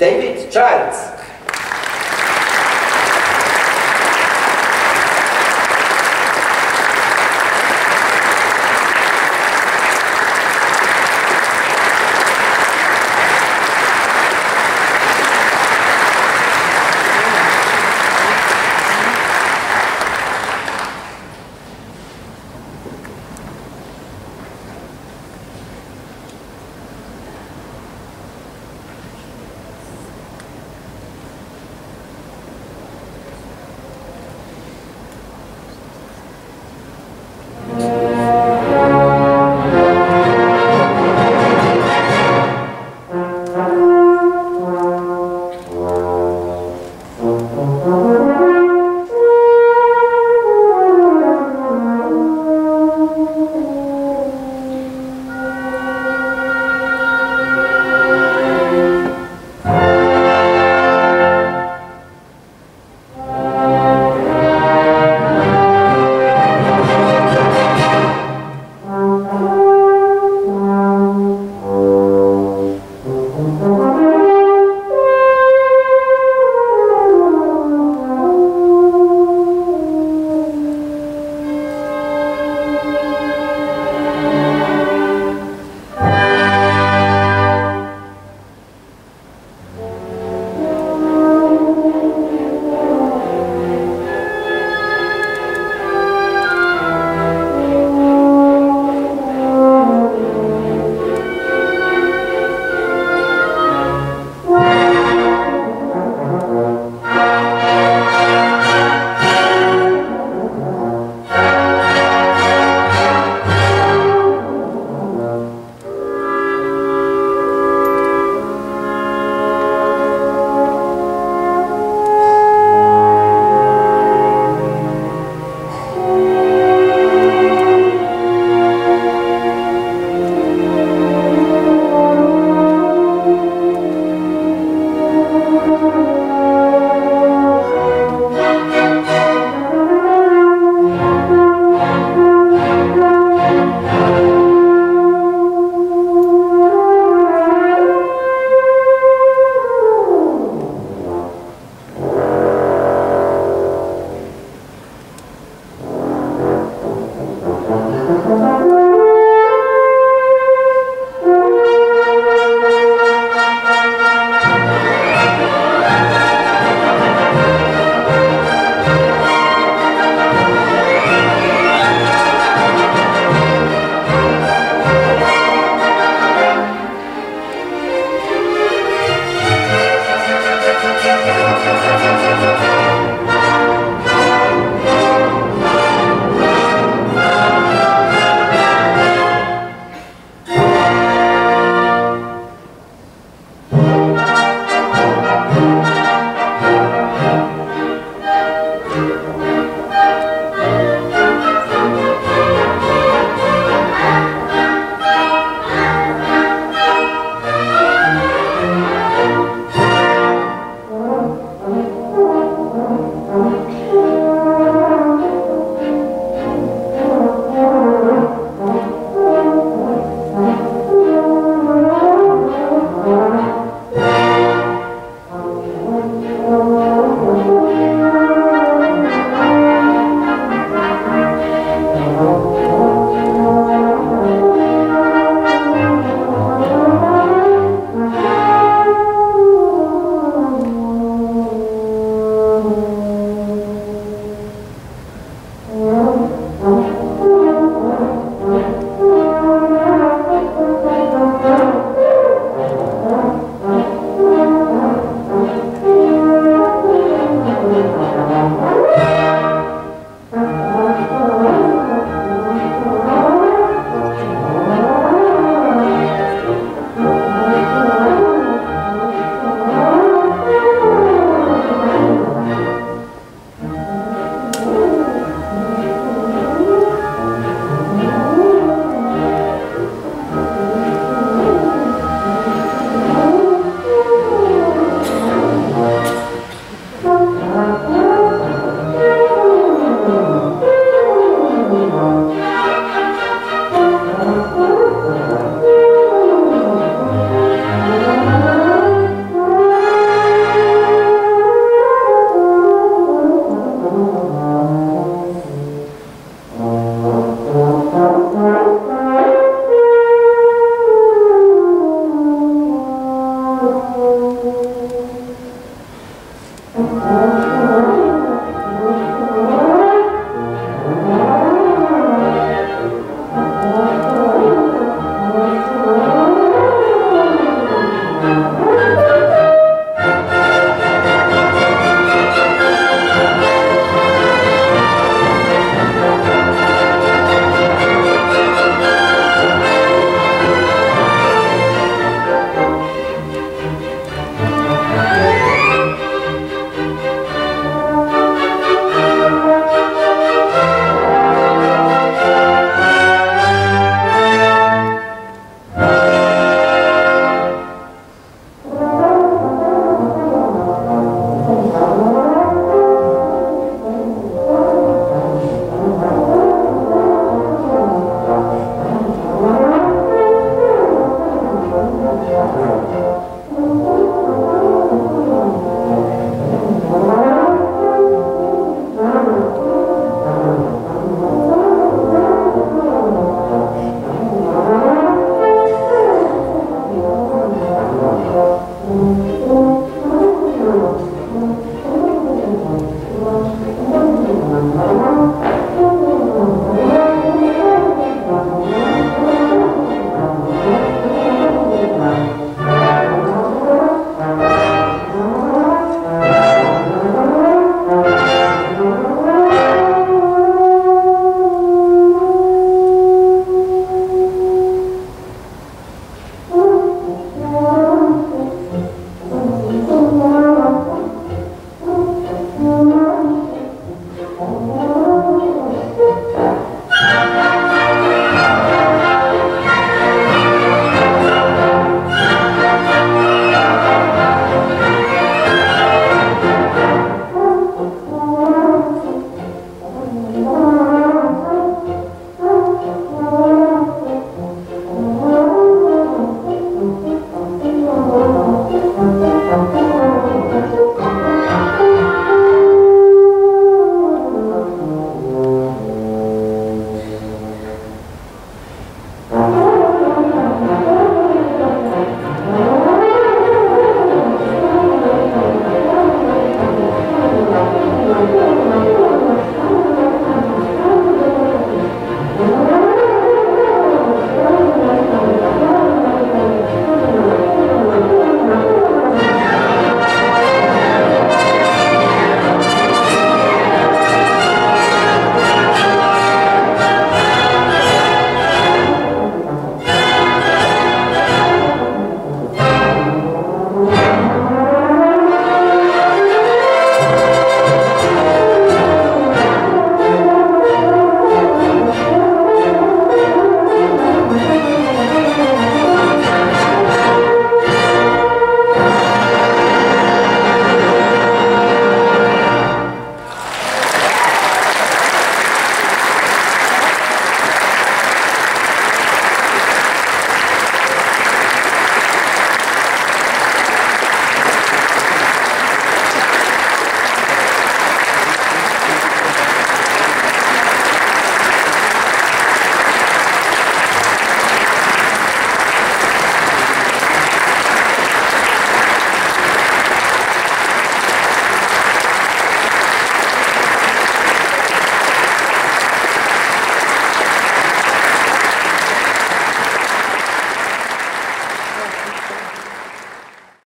David Childs.